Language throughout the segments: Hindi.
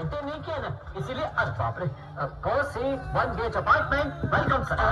मेंटेन नहीं किया ना। इसीलिए, अरे बाप रे कौन सी one B H apartment? Welcome, sir.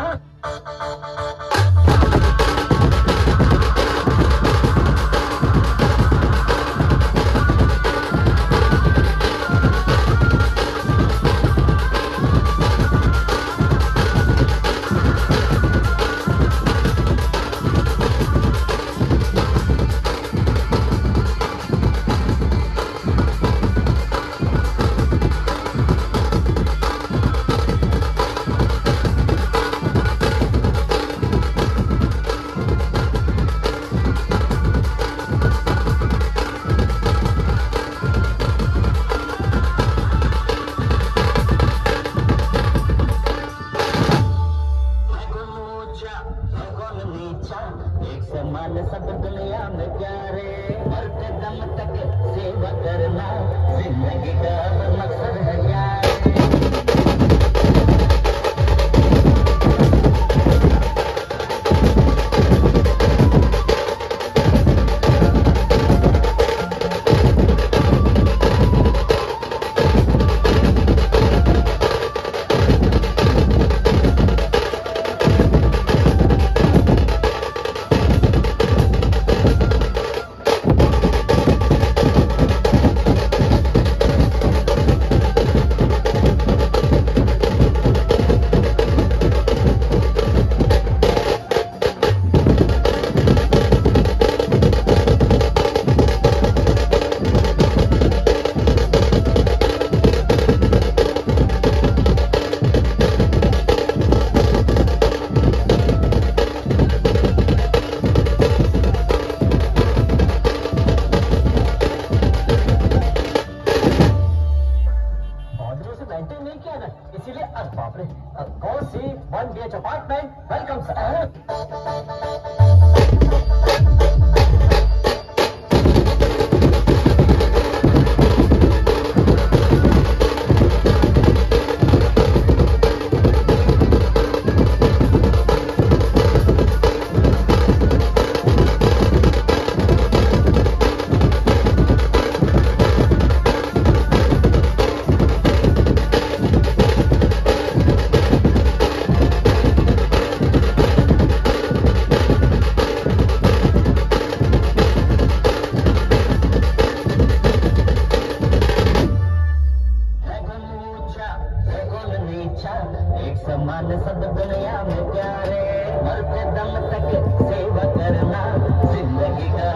नहीं किया ना इसीलिए अरे बाप रे कौन सी one B H apartment? Welcome एक समान सब दुनिया में प्यारे मरते दम तक सेवा करना ज़िंदगी का